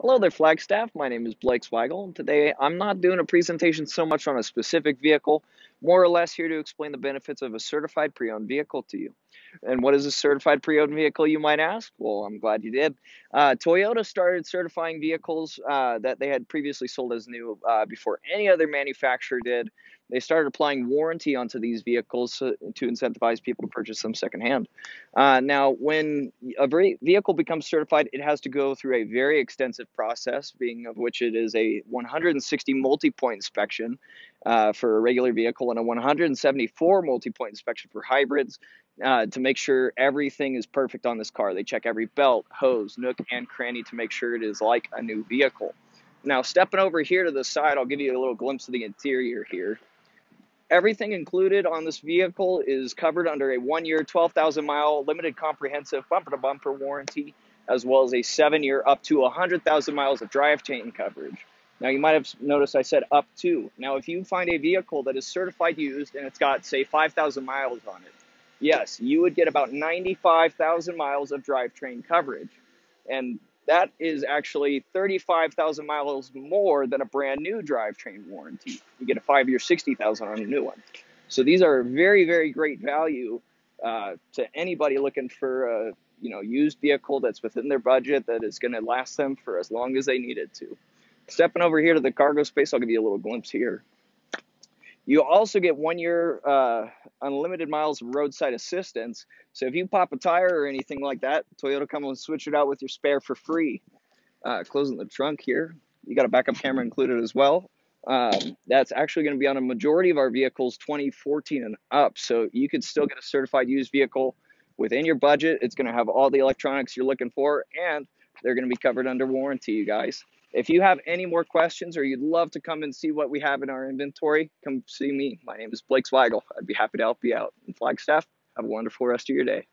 Hello there, Flagstaff. My name is Blake Swigel, and today I'm not doing a presentation so much on a specific vehicle, more or less here to explain the benefits of a certified pre-owned vehicle to you. And what is a certified pre-owned vehicle, you might ask? Well, I'm glad you did. Uh, Toyota started certifying vehicles uh, that they had previously sold as new uh, before any other manufacturer did. They started applying warranty onto these vehicles to, to incentivize people to purchase them secondhand. Uh, now, when a vehicle becomes certified, it has to go through a very extensive process, being of which it is a 160 multi-point inspection uh, for a regular vehicle and a 174 multi-point inspection for hybrids uh, to make sure everything is perfect on this car. They check every belt, hose, nook, and cranny to make sure it is like a new vehicle. Now, stepping over here to the side, I'll give you a little glimpse of the interior here. Everything included on this vehicle is covered under a one year, 12,000 mile limited comprehensive bumper to bumper warranty, as well as a seven year, up to 100,000 miles of drivetrain coverage. Now, you might have noticed I said up to. Now, if you find a vehicle that is certified used and it's got, say, 5,000 miles on it, yes, you would get about 95,000 miles of drivetrain coverage. And that is actually 35,000 miles more than a brand new drivetrain warranty. You get a five year, 60,000 on a new one. So these are very, very great value uh, to anybody looking for a you know used vehicle that's within their budget that is going to last them for as long as they need it to. Stepping over here to the cargo space, I'll give you a little glimpse here. You also get one year uh, unlimited miles of roadside assistance. So if you pop a tire or anything like that, Toyota come and switch it out with your spare for free. Uh, closing the trunk here, you got a backup camera included as well. Um, that's actually going to be on a majority of our vehicles 2014 and up. So you could still get a certified used vehicle within your budget. It's going to have all the electronics you're looking for, and they're going to be covered under warranty, you guys. If you have any more questions or you'd love to come and see what we have in our inventory, come see me. My name is Blake Swigel. I'd be happy to help you out. And Flagstaff, have a wonderful rest of your day.